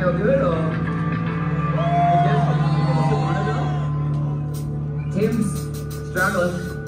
feel good or I guess you can. Tim's struggling.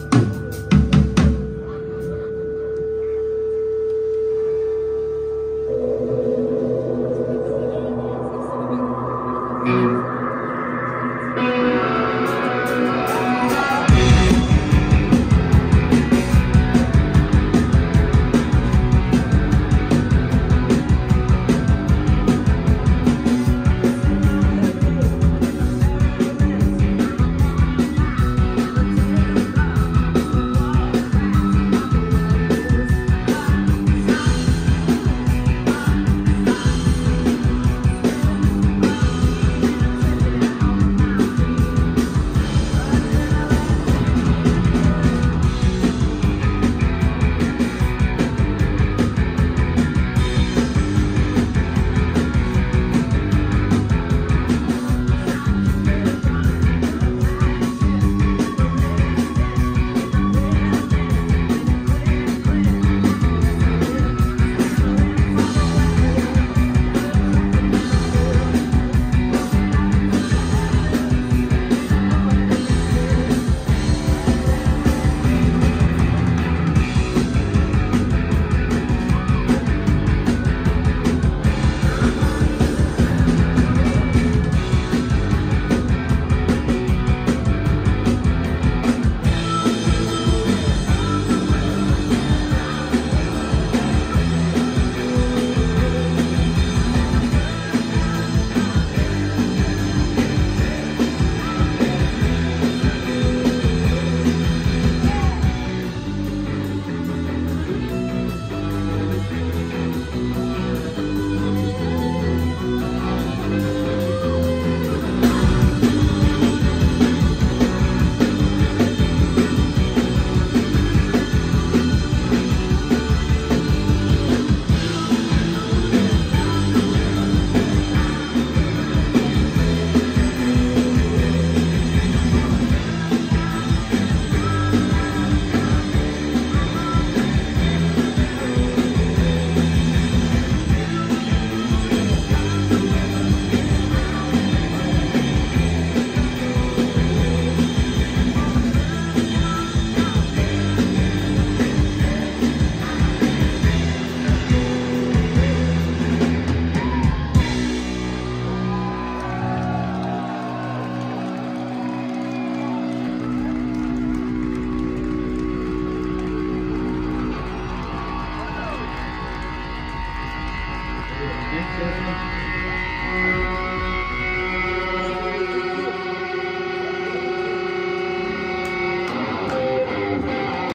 Música